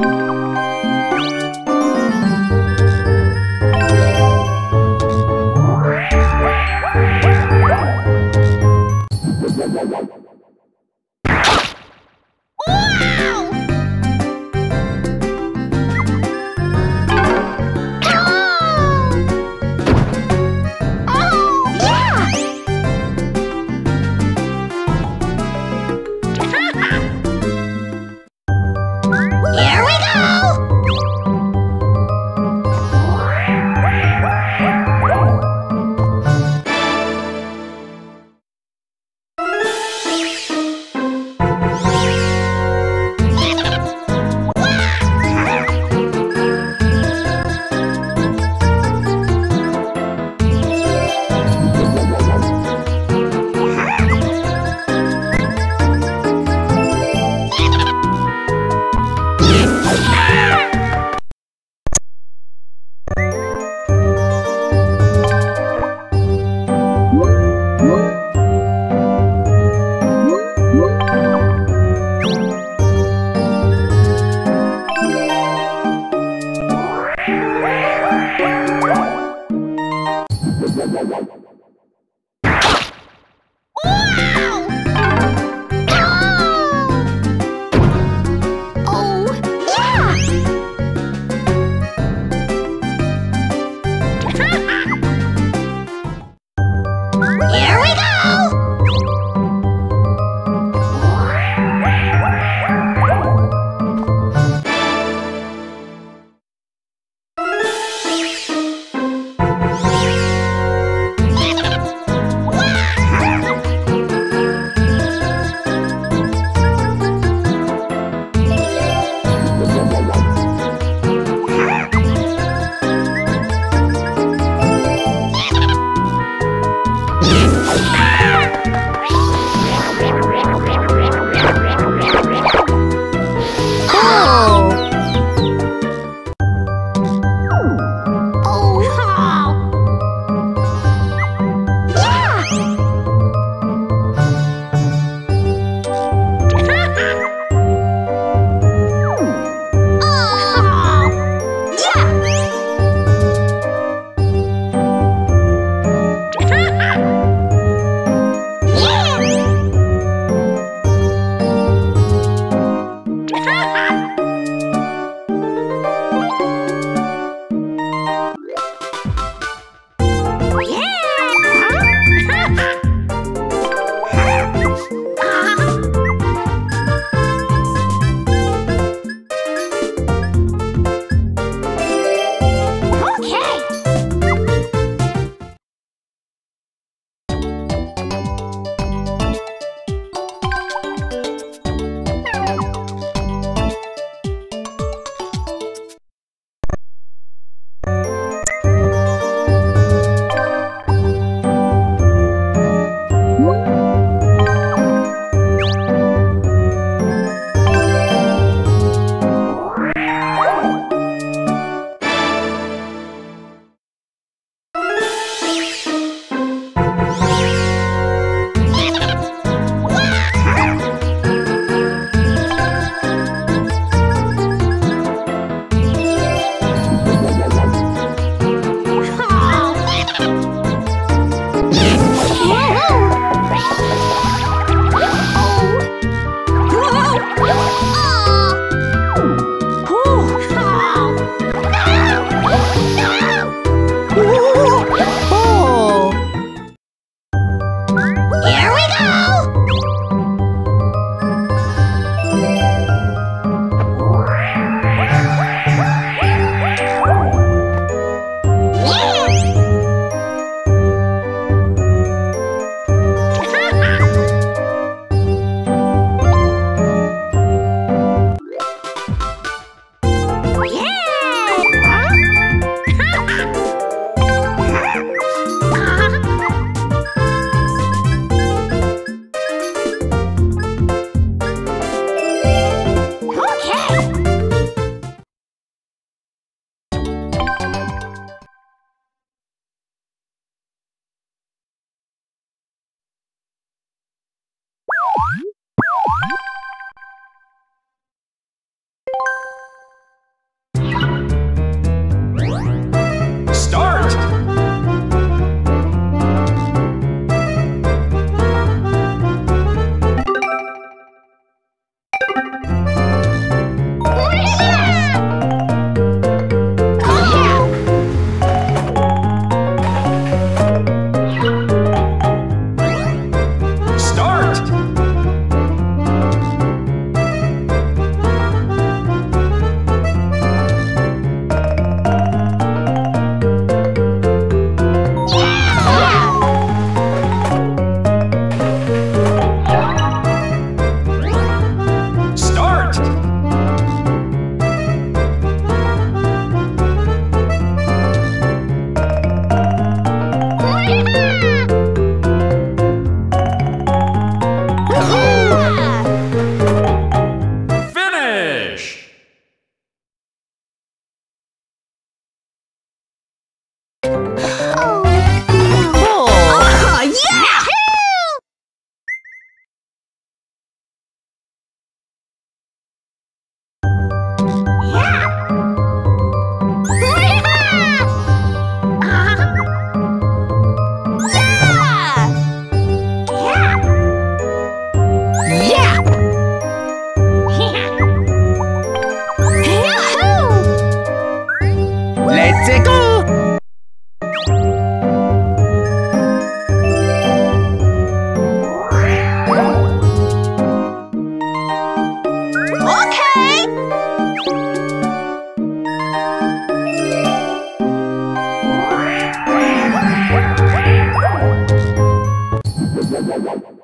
Here Gracias.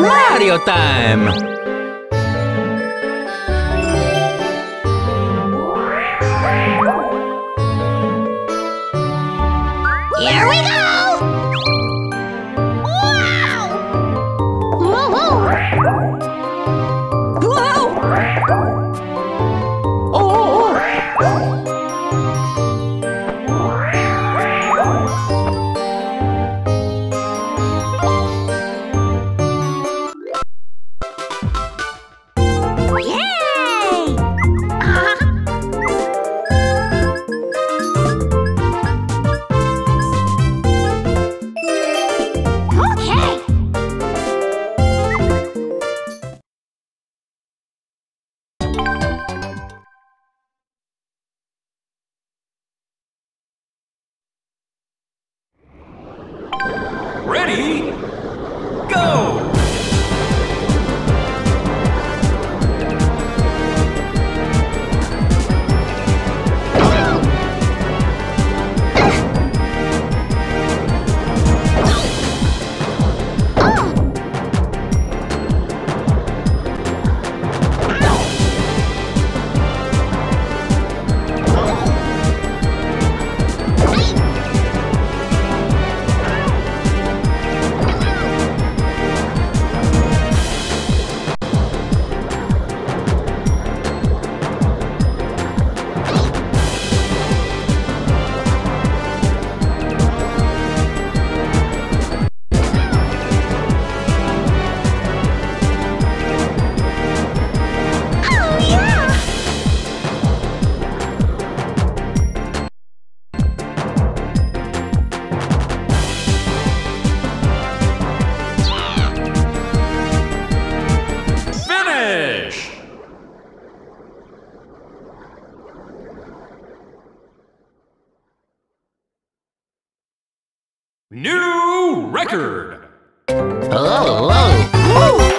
Mario time! New record! Oh, whoa! Woo!